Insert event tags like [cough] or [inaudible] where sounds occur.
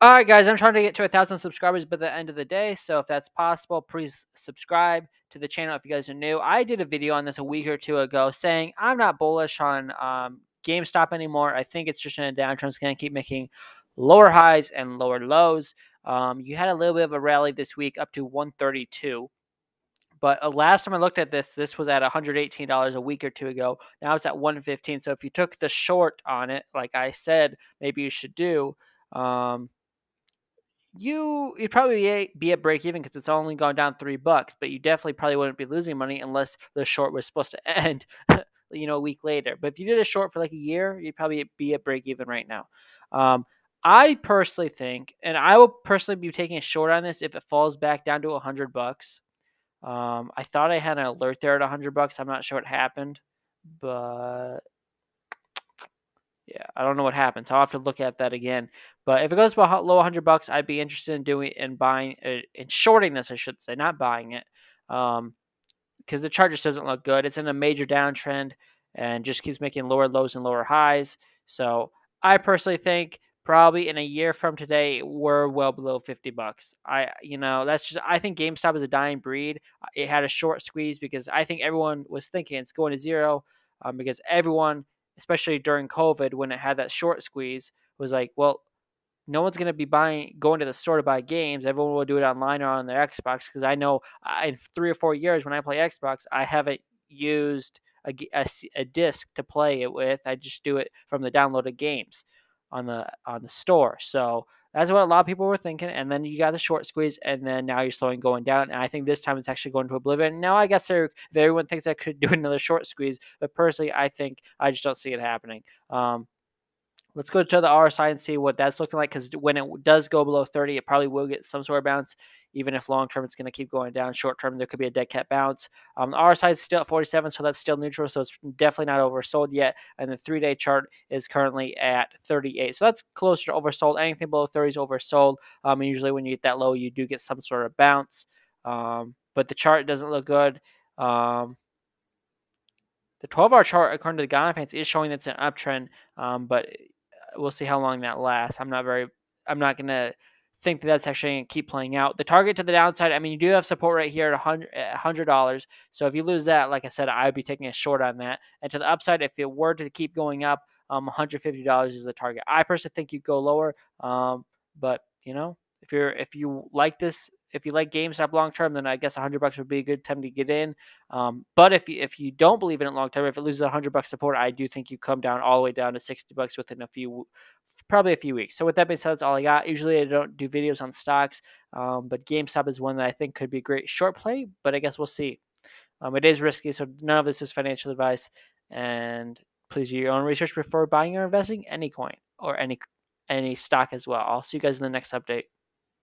All right, guys, I'm trying to get to a thousand subscribers by the end of the day. So if that's possible, please subscribe to the channel if you guys are new. I did a video on this a week or two ago saying I'm not bullish on um, GameStop anymore. I think it's just in a downtrend. It's going to keep making lower highs and lower lows. Um, you had a little bit of a rally this week up to 132. But uh, last time I looked at this, this was at $118 a week or two ago. Now it's at 115. So if you took the short on it, like I said, maybe you should do. Um, you you'd probably be at break even because it's only gone down three bucks, but you definitely probably wouldn't be losing money unless the short was supposed to [laughs] end, you know, a week later. But if you did a short for like a year, you'd probably be at break even right now. Um, I personally think, and I will personally be taking a short on this if it falls back down to a hundred bucks. Um, I thought I had an alert there at a hundred bucks. I'm not sure what happened, but I don't know what happened. So I'll have to look at that again. But if it goes below 100 bucks, I'd be interested in doing in buying uh, in shorting this. I should say, not buying it, um, because the chart just doesn't look good. It's in a major downtrend and just keeps making lower lows and lower highs. So I personally think probably in a year from today we're well below 50 bucks i you know that's just i think gamestop is a dying breed it had a short squeeze because i think everyone was thinking it's going to zero um, because everyone especially during COVID when it had that short squeeze, was like, well, no one's going to be buying going to the store to buy games. Everyone will do it online or on their Xbox because I know uh, in three or four years when I play Xbox, I haven't used a, a, a disc to play it with. I just do it from the downloaded games on the on the store. So that's what a lot of people were thinking. And then you got the short squeeze, and then now you're slowing going down. And I think this time it's actually going to oblivion. Now I guess if everyone thinks I could [laughs] do another short squeeze, but personally, I think I just don't see it happening. Um, let's go to the RSI and see what that's looking like because when it does go below 30, it probably will get some sort of bounce even if long term it's going to keep going down. Short term, there could be a dead cat bounce. Um, the RSI is still at 47, so that's still neutral, so it's definitely not oversold yet. And the three day chart is currently at 38, so that's closer to oversold. Anything below 30 is oversold. Um, and usually when you get that low, you do get some sort of bounce. Um, but the chart doesn't look good. Um, the 12 hour chart, according to the Gann fans, is showing it's an uptrend, um, but we'll see how long that lasts. I'm not very, I'm not going to think that that's actually going to keep playing out. The target to the downside, I mean, you do have support right here at $100. $100. So if you lose that, like I said, I would be taking a short on that. And to the upside, if it were to keep going up, um, $150 is the target. I personally think you go lower, um, but you know, if you're if you like this if you like GameStop long term, then I guess 100 bucks would be a good time to get in. Um, but if you if you don't believe in it long term, if it loses 100 bucks support, I do think you come down all the way down to 60 bucks within a few, probably a few weeks. So with that being said, that's all I got. Usually I don't do videos on stocks, um, but GameStop is one that I think could be a great short play. But I guess we'll see. Um, it is risky, so none of this is financial advice. And please do your own research before buying or investing any coin or any any stock as well. I'll see you guys in the next update.